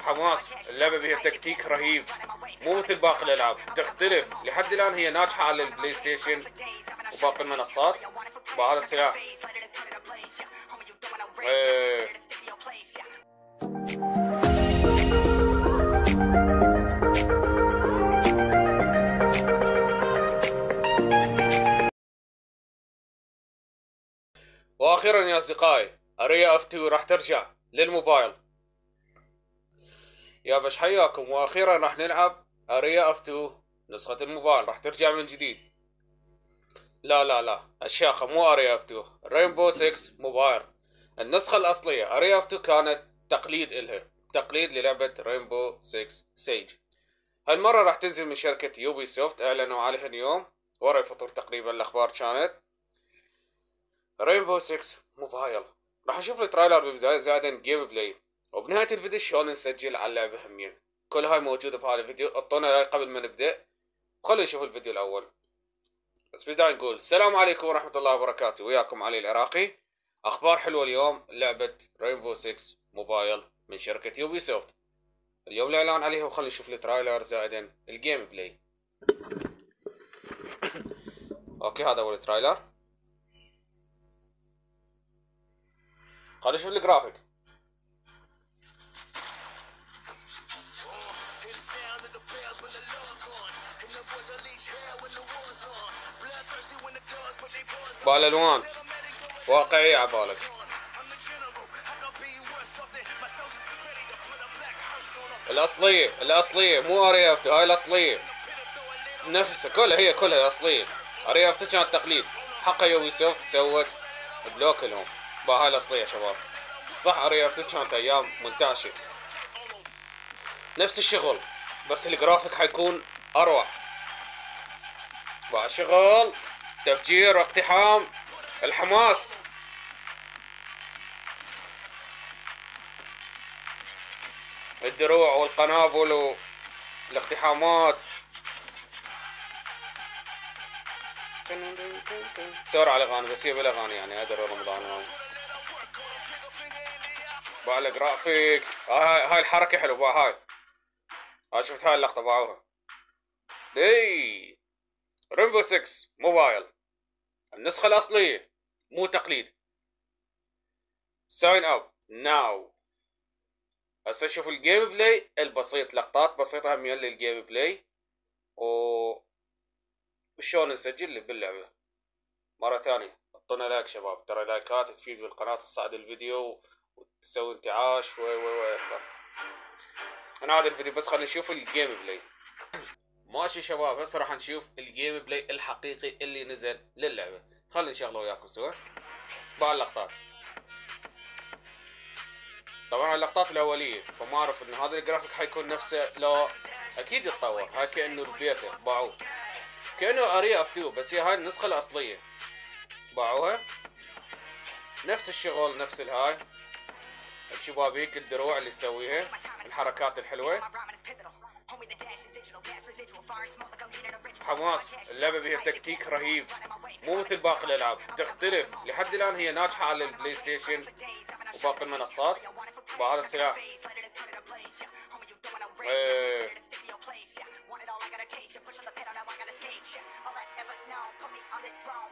حماس اللعبة بها تكتيك رهيب. مو مثل باقي الألعاب تختلف. لحد الآن هي ناجحة على ال PlayStation وباقي المنصات. بهذا السلاح. وأخيرا يا أصدقائي Area F2 راح ترجع للموبايل. يا بش حياكم وأخيرا راح نلعب Area F2 نسخة الموبايل. راح ترجع من جديد. لا لا لا. الشاخة مو Area F2 Rainbow 6 موبايل النسخة الأصلية. Area F2 كانت تقليد إلها. تقليد للعبة Rainbow 6 Siege هالمرة راح تنزل من شركة Ubisoft أعلنوا عليها اليوم. ورا الفطور تقريبا الأخبار كانت. Rainbow 6 موبايل راح أشوف ال trailer بالبداية. زائدا gameplay وبنهاية الفيديو شلون نسجل على اللعبة همين كل هاي موجودة بهذا الفيديو. أعطونا like قبل ما نبدأ. خلينا نشوف الفيديو الأول. بس بداية نقول السلام عليكم ورحمة الله وبركاته. وياكم علي العراقي. أخبار حلوة اليوم. لعبة Rainbow 6 موبايل من شركة Ubisoft اليوم الإعلان عليها وخلينا نشوف ال trailer زائدا ال gameplay okay هذا هو ال trailer خلينا نشوف الجرافيك بالالوان واقعية عبالك. الأصلية الأصلية مو Area F2 هاي الأصلية. نفسها كلها هي كلها الأصلية. Area F2 كانت تقليد حقا Ubisoft سوت block لهم هاي الأصلية شباب. صح Area F2 كانت أيام منتعشة. نفس الشغل بس الجرافيك حيكون أروع. بقى شغل. تفجير اقتحام الحماس. الدروع والقنابل والاقتحامات. سور على الأغاني بس هي بالأغاني يعني ادري رمضان هاي بقى الجرافيك هاي هاي الحركة حلوة هاي. هاي شفت هاي اللقطة باعوها إي. Rainbow 6 موبايل النسخة الأصلية مو تقليد. sign up now هسه شوف ال gameplay البسيط لقطات بسيطة هم لل gameplay و وشلون نسجل باللعبة؟ مرة ثانية. اعطونا like شباب. ترى لايكات تفيد بالقناة تصعد الفيديو وتسوي انتعاش. و و و أنا هذا الفيديو بس خلينا نشوف ال gameplay ماشي شباب هسه راح نشوف ال gameplay الحقيقي اللي نزل للعبة. خلينا نشغله وياكم سوا. اللقطات. طبعا اللقطات الأولية فما أعرف إن هذا الجرافيك حيكون نفسه لو أكيد يتطور. هاي كأنه البيتا باعوه. كأنه Area F2 بس هي هاي النسخة الأصلية. باعوها. نفس الشغل نفس الهاي. الشبابيك الدروع اللي تسويها الحركات الحلوة. حماس اللعبة بها تكتيك رهيب. مو مثل باقي الألعاب. تختلف. لحد الآن هي ناجحة على ال PlayStation وباقي المنصات. بهذا السلاح إيه.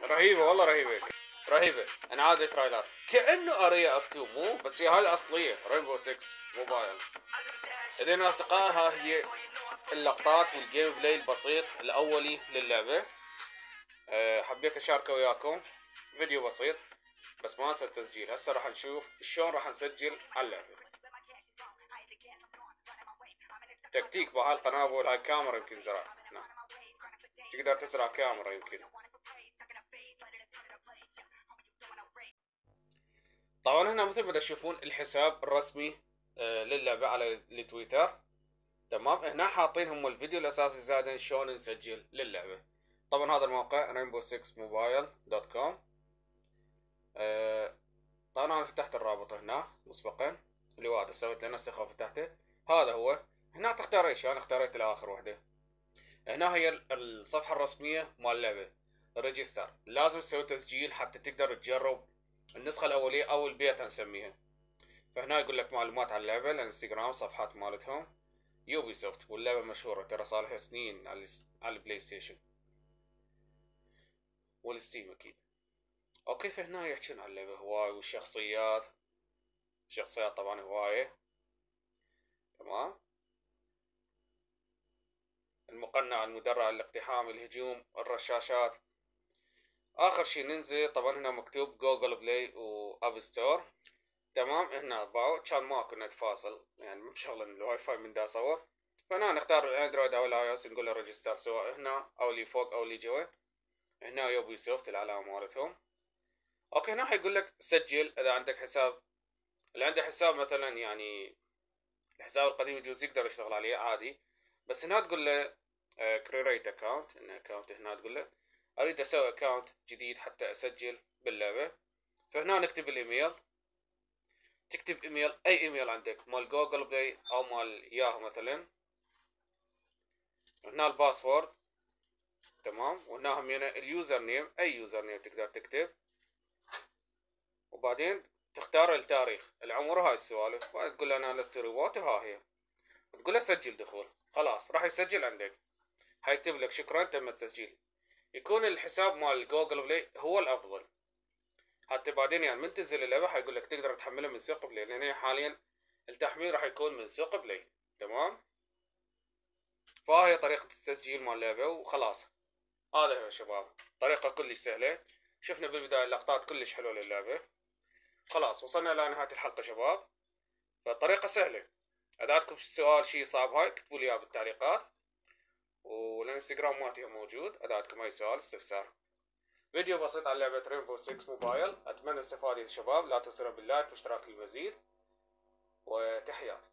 رهيبة والله رهيبة. رهيبة. أنا عادي trailer. كأنه Area F2 مو بس هي هاي الأصلية. Rainbow 6 موبايل إذن اصدقاء ها هي اللقطات وال gameplay البسيط الأولي للعبة. أه حبيت أشاركه وياكم. فيديو بسيط بس ما أنسى التسجيل. هسه راح نشوف شلون راح نسجل على اللعبة تكتيك بهاي القنابل هاي كاميرا يمكن زرع. نعم. تقدر تزرع كاميرا يمكن. طبعا هنا مثل ما تشوفون الحساب الرسمي آه، للعبة على التويتر. تمام؟ هنا حاطين هم الفيديو الأساسي زائدا شلون نسجل للعبة. طبعا هذا الموقع rainbow6mobile.com آه، طبعا أنا فتحت الرابط هنا مسبقا. اللي هو هذا سويت له نسخ وفتحته هذا هو. هنا تختار إيش؟ أنا اختاريت الآخر وحدة. هنا هي الصفحة الرسمية مال اللعبة. register. لازم تسوي تسجيل حتى تقدر تجرب النسخة الأولية أو البيتا نسميها فهنا يقول لك معلومات عن اللعبة الانستغرام صفحات مالتهم Ubisoft واللعبة مشهورة ترى صار لها سنين على ال PlayStation وال Steam أكيد. okay فهنا يحكون عن اللعبة هواي والشخصيات. الشخصيات طبعا هواية. تمام. المقنع المدرع الاقتحام الهجوم الرشاشات. آخر شي ننزل طبعا هنا مكتوب Google Play و App Store تمام هنا باعوا كان ماكو نت فاصل يعني مشغل الواي فاي من دا صور. فهنا نختار ال Android أو ال iOS نقول له register سواء هنا أو اللي فوق أو اللي جوا. هنا Ubisoft العلامة مالتهم. okay هنا حيقول لك سجل إذا عندك حساب. اللي عنده حساب مثلا يعني الحساب القديم يجوز يقدر يشتغل عليه عادي. بس هنا تقول له create account an account هنا تقول له. أريد أسوي account جديد حتى أسجل باللعبة. فهنا نكتب الإيميل. تكتب إيميل أي إيميل عندك مال Google Play أو مال ياهو مثلا. هنا ال password. تمام؟ وهنا هم ال username أي username تقدر تكتب. وبعدين تختار التاريخ. العمر هاي السوالف. بعد تقول أنا لست روبوت ها هي. تقول له سجل دخول. خلاص راح يسجل عندك. حيكتب لك شكرا تم التسجيل. يكون الحساب مال Google Play هو الأفضل. حتى بعدين يعني من تنزل اللعبة حيقول لك تقدر تحملها من سوق Play لأن حاليا التحميل راح يكون من سوق Play. تمام؟ فهي طريقة التسجيل مال اللعبة وخلاص. هذا هو شباب طريقة كلش سهلة. شفنا بالبداية لقطات كلش حلوة للعبة. خلاص وصلنا إلى نهاية الحلقة شباب. فالطريقة سهلة. إذا عندكم سؤال شي صعب هاي اكتبوا لي إياه بالتعليقات. والانستغرام مالتي موجود عندكم أي سؤال استفسار. فيديو بسيط عن لعبة Rainbow 6 موبايل أتمنى استفادة الشباب لا تنسوا بال like واشتراك للمزيد. وتحيات.